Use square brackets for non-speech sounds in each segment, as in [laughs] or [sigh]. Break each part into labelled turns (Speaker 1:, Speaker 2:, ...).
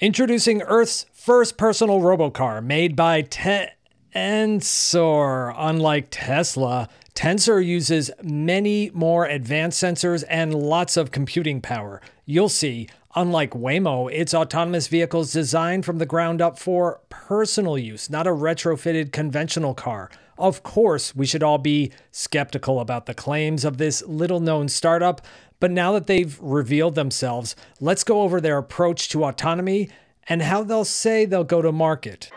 Speaker 1: Introducing Earth's first personal robocar made by Tensor. Unlike Tesla, Tensor uses many more advanced sensors and lots of computing power. You'll see, unlike Waymo, its autonomous vehicles designed from the ground up for personal use, not a retrofitted conventional car. Of course, we should all be skeptical about the claims of this little known startup, but now that they've revealed themselves, let's go over their approach to autonomy and how they'll say they'll go to market.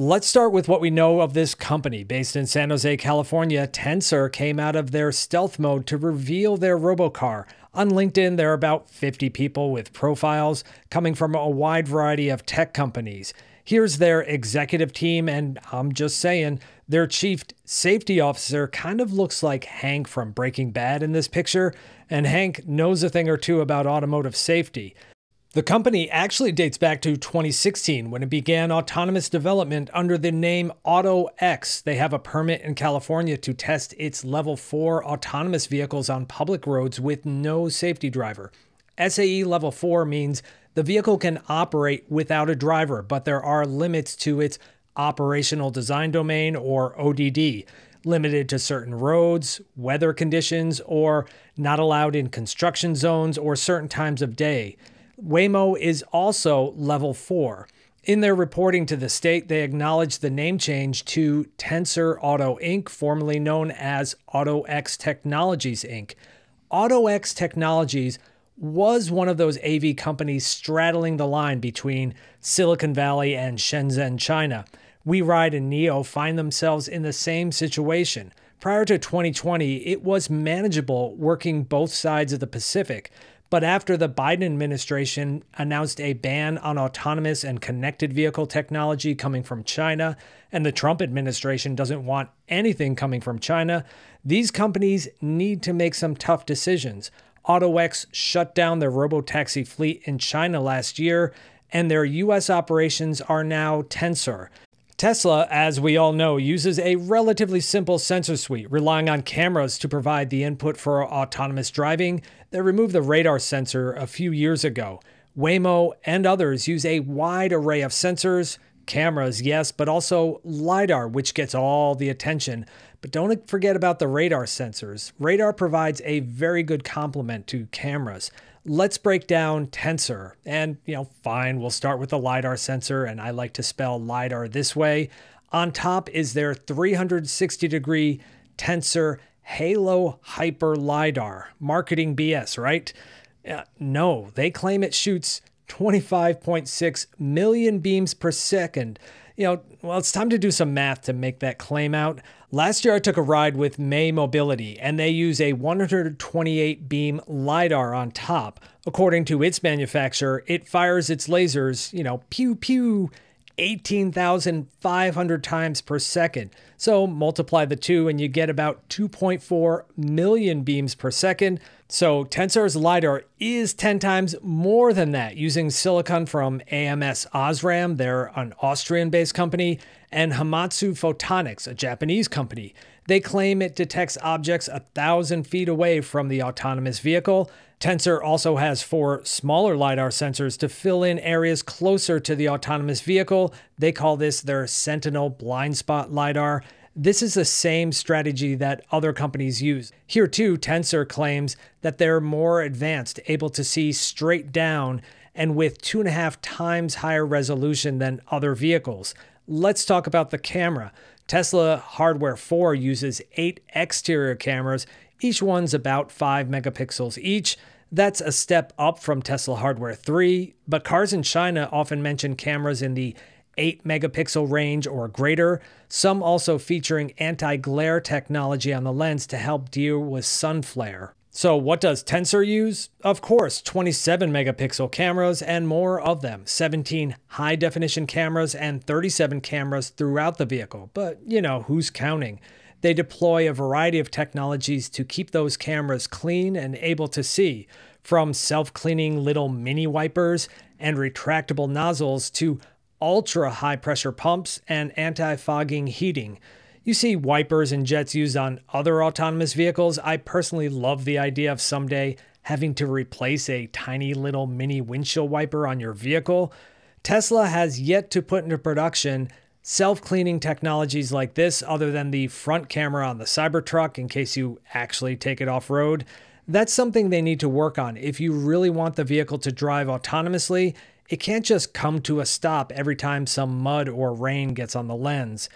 Speaker 1: Let's start with what we know of this company. Based in San Jose, California, Tensor came out of their stealth mode to reveal their robocar. On LinkedIn, there are about 50 people with profiles coming from a wide variety of tech companies. Here's their executive team, and I'm just saying, their chief safety officer kind of looks like Hank from Breaking Bad in this picture, and Hank knows a thing or two about automotive safety. The company actually dates back to 2016 when it began autonomous development under the name AutoX. They have a permit in California to test its level 4 autonomous vehicles on public roads with no safety driver. SAE level 4 means the vehicle can operate without a driver, but there are limits to its operational design domain or ODD, limited to certain roads, weather conditions, or not allowed in construction zones or certain times of day. Waymo is also level 4. In their reporting to the state, they acknowledged the name change to Tensor Auto Inc., formerly known as AutoX Technologies Inc. AutoX Technologies was one of those AV companies straddling the line between Silicon Valley and Shenzhen, China. WeRide and NIO find themselves in the same situation. Prior to 2020, it was manageable working both sides of the Pacific, but after the Biden administration announced a ban on autonomous and connected vehicle technology coming from China, and the Trump administration doesn't want anything coming from China, these companies need to make some tough decisions. AutoX shut down their robotaxi fleet in China last year, and their US operations are now Tensor. Tesla, as we all know, uses a relatively simple sensor suite, relying on cameras to provide the input for autonomous driving. They removed the radar sensor a few years ago. Waymo and others use a wide array of sensors, cameras, yes, but also LiDAR, which gets all the attention. But don't forget about the radar sensors. Radar provides a very good complement to cameras let's break down Tensor. And, you know, fine, we'll start with the LiDAR sensor, and I like to spell LiDAR this way. On top is their 360 degree Tensor Halo Hyper LiDAR. Marketing BS, right? Uh, no, they claim it shoots 25.6 million beams per second. You know, well, it's time to do some math to make that claim out. Last year, I took a ride with May Mobility, and they use a 128 beam LiDAR on top. According to its manufacturer, it fires its lasers, you know, pew pew, 18,500 times per second. So multiply the two, and you get about 2.4 million beams per second. So Tensor's LiDAR is 10 times more than that, using silicon from AMS Osram, they're an Austrian based company, and Hamamatsu Photonics, a Japanese company. They claim it detects objects a thousand feet away from the autonomous vehicle. Tensor also has four smaller LiDAR sensors to fill in areas closer to the autonomous vehicle. They call this their Sentinel blind spot LiDAR. This is the same strategy that other companies use. Here, too, Tensor claims that they're more advanced, able to see straight down and with two and a half times higher resolution than other vehicles. Let's talk about the camera. Tesla Hardware 4 uses eight exterior cameras. Each one's about 5 megapixels each. That's a step up from Tesla Hardware 3, but cars in China often mention cameras in the 8 megapixel range or greater, some also featuring anti glare technology on the lens to help deal with sun flare. So, what does Tensor use? Of course, 27 megapixel cameras and more of them, 17 high definition cameras and 37 cameras throughout the vehicle. But, you know, who's counting? They deploy a variety of technologies to keep those cameras clean and able to see, from self cleaning little mini wipers and retractable nozzles to ultra high pressure pumps and anti fogging heating. You see wipers and jets used on other autonomous vehicles. I personally love the idea of someday having to replace a tiny little mini windshield wiper on your vehicle. Tesla has yet to put into production self cleaning technologies like this, other than the front camera on the Cybertruck in case you actually take it off road. That's something they need to work on. If you really want the vehicle to drive autonomously, it can't just come to a stop every time some mud or rain gets on the lens.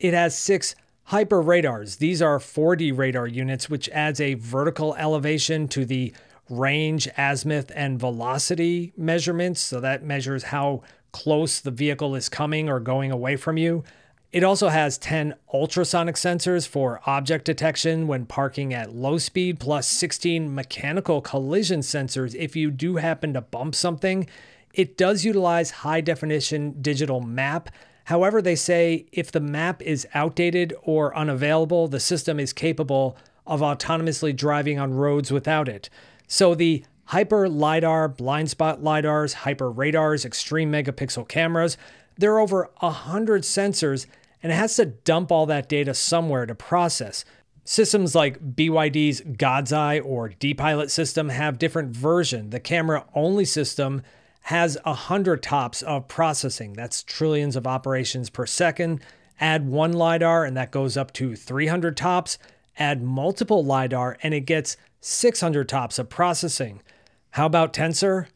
Speaker 1: It has six hyper radars. These are 4D radar units, which adds a vertical elevation to the range, azimuth, and velocity measurements. So that measures how close the vehicle is coming or going away from you. It also has 10 ultrasonic sensors for object detection when parking at low speed, plus 16 mechanical collision sensors if you do happen to bump something. It does utilize high definition digital map. However, they say if the map is outdated or unavailable, the system is capable of autonomously driving on roads without it. So the Hyper LiDAR, blind spot LiDARs, hyper radars, extreme megapixel cameras. There are over 100 sensors, and it has to dump all that data somewhere to process. Systems like BYD's God's Eye or DiPilot system have different version. The camera only system has 100 tops of processing. That's trillions of operations per second. Add one LiDAR and that goes up to 300 tops. Add multiple LiDAR and it gets 600 tops of processing. How about Tensor?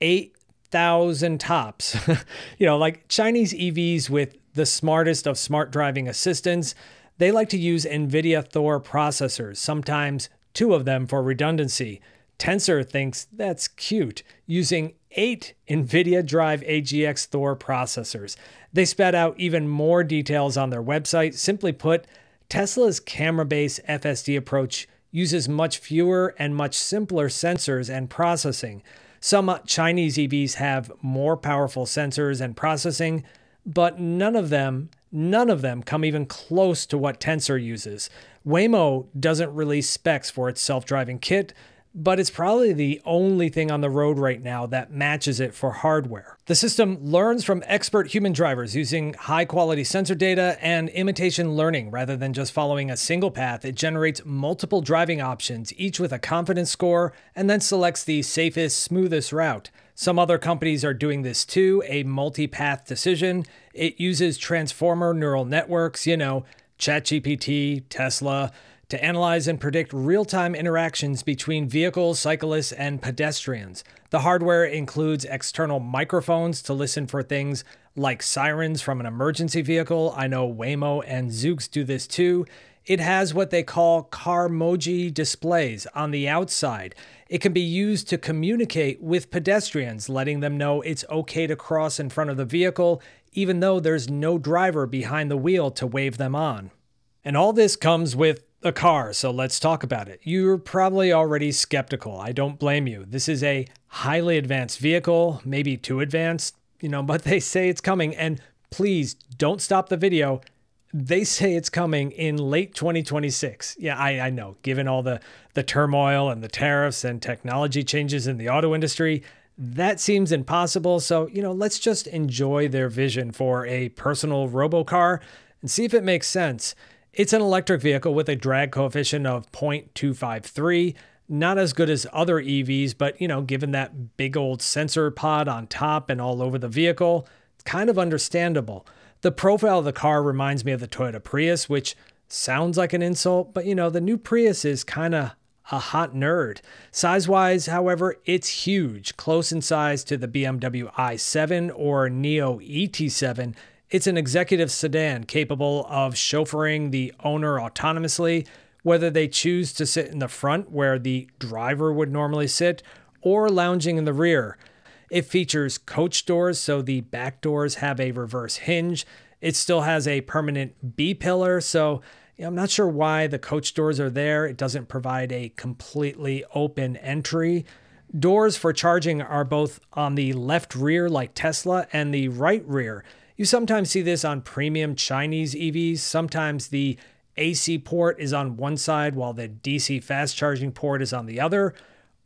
Speaker 1: 8,000 tops. [laughs] you know, like Chinese EVs with the smartest of smart driving assistants, they like to use NVIDIA Thor processors, sometimes two of them for redundancy. Tensor thinks that's cute, using eight NVIDIA Drive AGX Thor processors. They spat out even more details on their website. Simply put, Tesla's camera based FSD approach uses much fewer and much simpler sensors and processing. Some Chinese EVs have more powerful sensors and processing, but none of them, none of them come even close to what Tensor uses. Waymo doesn't release specs for its self-driving kit, but it's probably the only thing on the road right now that matches it for hardware. The system learns from expert human drivers using high quality sensor data and imitation learning rather than just following a single path. It generates multiple driving options, each with a confidence score, and then selects the safest, smoothest route. Some other companies are doing this too, a multi path decision. It uses transformer neural networks, you know, ChatGPT, Tesla to analyze and predict real time interactions between vehicles, cyclists, and pedestrians. The hardware includes external microphones to listen for things like sirens from an emergency vehicle. I know Waymo and Zoox do this too. It has what they call Carmoji displays on the outside. It can be used to communicate with pedestrians, letting them know it's okay to cross in front of the vehicle, even though there's no driver behind the wheel to wave them on. And all this comes with a car, so let's talk about it. You're probably already skeptical. I don't blame you. This is a highly advanced vehicle, maybe too advanced, you know, [laughs] but they say it's coming. And please don't stop the video. They say it's coming in late 2026. Yeah, I, I know. Given all the, the turmoil and the tariffs and technology changes in the auto industry, that seems impossible. So, you know, let's just enjoy their vision for a personal robocar and see if it makes sense. It's an electric vehicle with a drag coefficient of 0.253. Not as good as other EVs, but you know, given that big old sensor pod on top and all over the vehicle, it's kind of understandable. The profile of the car reminds me of the Toyota Prius, which sounds like an insult, but you know, the new Prius is kind of a hot nerd. Size wise, however, it's huge, close in size to the BMW i7 or NIO ET7 it's an executive sedan capable of chauffeuring the owner autonomously, whether they choose to sit in the front where the driver would normally sit or lounging in the rear. It features coach doors, so the back doors have a reverse hinge. It still has a permanent B pillar, so I'm not sure why the coach doors are there. It doesn't provide a completely open entry. Doors for charging are both on the left rear, like Tesla, and the right rear. You sometimes see this on premium Chinese EVs. Sometimes the AC port is on one side while the DC fast charging port is on the other.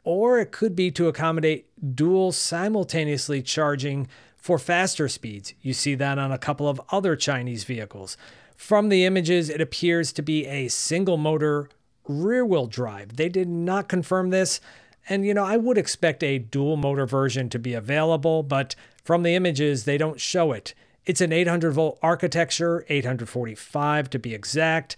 Speaker 1: Or it could be to accommodate dual simultaneously charging for faster speeds. You see that on a couple of other Chinese vehicles. From the images, it appears to be a single motor rear wheel drive. They did not confirm this. And, you know, I would expect a dual motor version to be available, but from the images, they don't show it. It's an 800 volt architecture, 845 to be exact.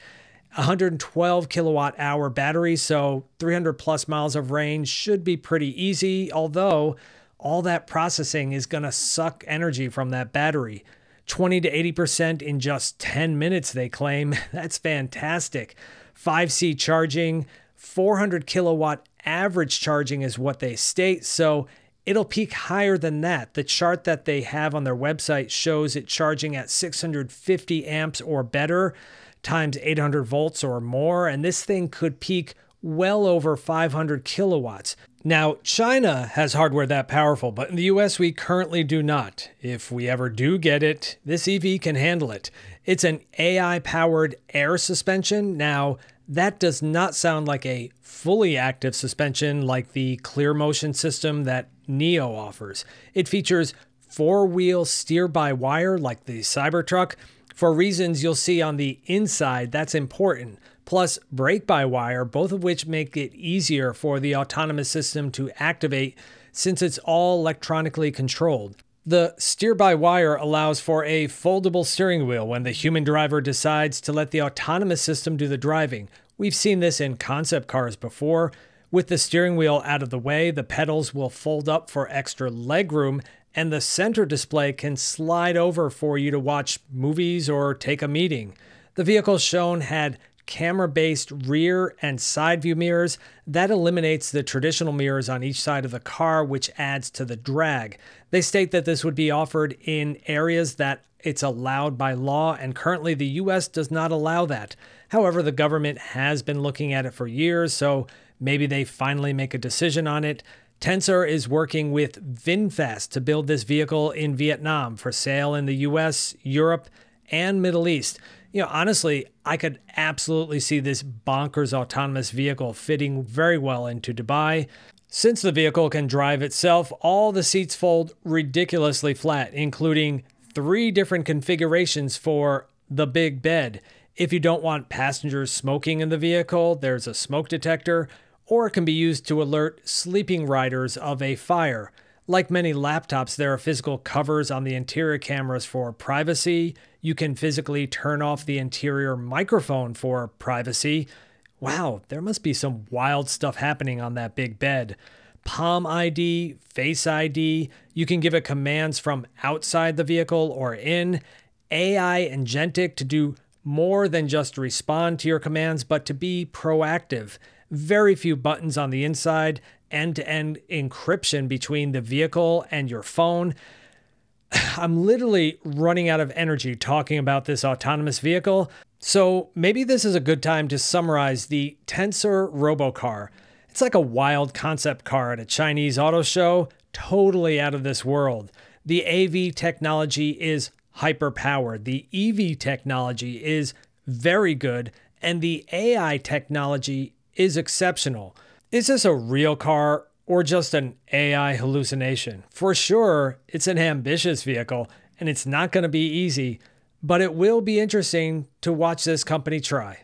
Speaker 1: 112 kilowatt hour battery, so 300 plus miles of range should be pretty easy, although all that processing is going to suck energy from that battery. 20 to 80% in just 10 minutes, they claim. [laughs] That's fantastic. 5C charging, 400 kilowatt average charging is what they state, so it'll peak higher than that. The chart that they have on their website shows it charging at 650 amps or better times 800 volts or more, and this thing could peak well over 500 kilowatts. Now, China has hardware that powerful, but in the US we currently do not. If we ever do get it, this EV can handle it. It's an AI powered air suspension. Now, that does not sound like a fully active suspension like the ClearMotion system that NIO offers. It features four wheel steer by wire like the Cybertruck, for reasons you'll see on the inside, that's important. Plus, brake by wire, both of which make it easier for the autonomous system to activate since it's all electronically controlled. The steer by wire allows for a foldable steering wheel when the human driver decides to let the autonomous system do the driving. We've seen this in concept cars before. With the steering wheel out of the way, the pedals will fold up for extra legroom and the center display can slide over for you to watch movies or take a meeting. The vehicle shown had camera based rear and side view mirrors. That eliminates the traditional mirrors on each side of the car, which adds to the drag. They state that this would be offered in areas that it's allowed by law, and currently the US does not allow that. However, the government has been looking at it for years, so maybe they finally make a decision on it. Tensor is working with VinFast to build this vehicle in Vietnam for sale in the US, Europe, and Middle East. You know, honestly, I could absolutely see this bonkers autonomous vehicle fitting very well into Dubai. Since the vehicle can drive itself, all the seats fold ridiculously flat, including three different configurations for the big bed. If you don't want passengers smoking in the vehicle, there's a smoke detector or it can be used to alert sleeping riders of a fire. Like many laptops, there are physical covers on the interior cameras for privacy. You can physically turn off the interior microphone for privacy. Wow, there must be some wild stuff happening on that big bed. Palm ID, Face ID, you can give it commands from outside the vehicle or in. AI Agentic to do more than just respond to your commands, but to be proactive very few buttons on the inside, end to end encryption between the vehicle and your phone. [sighs] I'm literally running out of energy talking about this autonomous vehicle. So maybe this is a good time to summarize the Tensor Robocar. It's like a wild concept car at a Chinese auto show, totally out of this world. The AV technology is hyper powered, the EV technology is very good, and the AI technology is exceptional. Is this a real car or just an AI hallucination? For sure, it's an ambitious vehicle and it's not going to be easy, but it will be interesting to watch this company try.